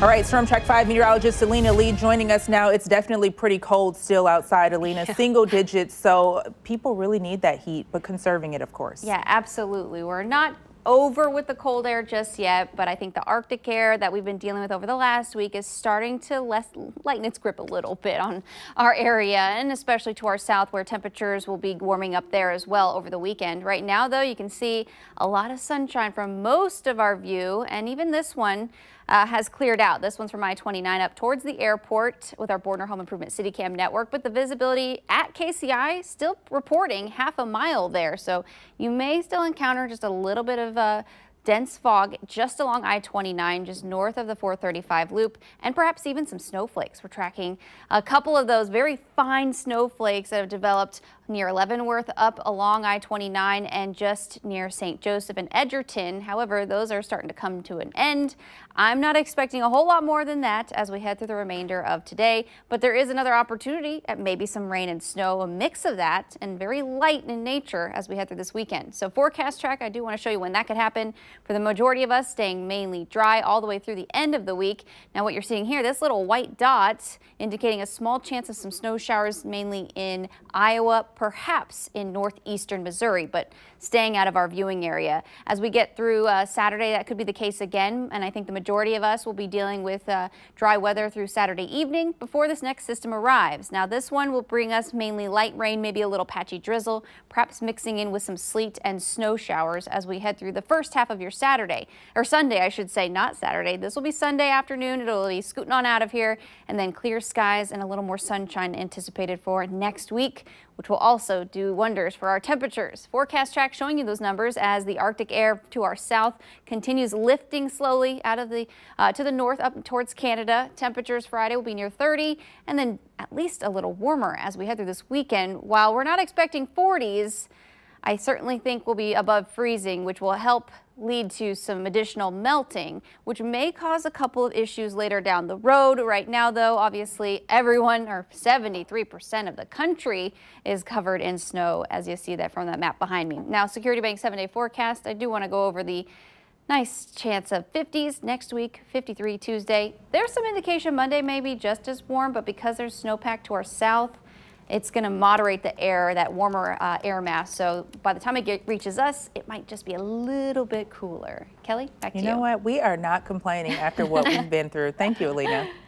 All right, Storm Track 5 meteorologist Alina Lee joining us now. It's definitely pretty cold still outside, Alina, yeah. single digits. So people really need that heat, but conserving it, of course. Yeah, absolutely. We're not over with the cold air just yet, but I think the Arctic air that we've been dealing with over the last week is starting to less, lighten its grip a little bit on our area and especially to our south where temperatures will be warming up there as well over the weekend. Right now, though, you can see a lot of sunshine from most of our view and even this one uh, has cleared out. This one's from I-29 up towards the airport with our Bordner Home Improvement City Cam network, but the visibility at KCI still reporting half a mile there. So you may still encounter just a little bit of uh, dense fog just along I-29, just north of the 435 loop, and perhaps even some snowflakes. We're tracking a couple of those very fine snowflakes that have developed near Leavenworth up along I-29 and just near St. Joseph and Edgerton. However, those are starting to come to an end. I'm not expecting a whole lot more than that as we head through the remainder of today, but there is another opportunity at maybe some rain and snow, a mix of that and very light in nature as we head through this weekend. So forecast track, I do want to show you when that could happen. For the majority of us, staying mainly dry all the way through the end of the week. Now what you're seeing here, this little white dot indicating a small chance of some snow showers mainly in Iowa, perhaps in northeastern Missouri, but staying out of our viewing area. As we get through uh, Saturday, that could be the case again, and I think the majority of us will be dealing with uh, dry weather through Saturday evening before this next system arrives. Now, this one will bring us mainly light rain, maybe a little patchy drizzle, perhaps mixing in with some sleet and snow showers as we head through the first half of your Saturday, or Sunday, I should say, not Saturday. This will be Sunday afternoon. It'll be scooting on out of here, and then clear skies and a little more sunshine anticipated for next week which will also do wonders for our temperatures. Forecast track showing you those numbers as the Arctic air to our south continues lifting slowly out of the uh, to the north up towards Canada. Temperatures Friday will be near 30 and then at least a little warmer as we head through this weekend. While we're not expecting 40s, I certainly think we'll be above freezing, which will help lead to some additional melting, which may cause a couple of issues later down the road. Right now, though, obviously everyone, or 73% of the country, is covered in snow, as you see that from that map behind me. Now, Security Bank seven-day forecast, I do want to go over the Nice chance of 50s next week, 53 Tuesday. There's some indication Monday may be just as warm, but because there's snowpack to our south, it's going to moderate the air, that warmer uh, air mass. So by the time it get, reaches us, it might just be a little bit cooler. Kelly, back you to you. You know what? We are not complaining after what we've been through. Thank you, Alina.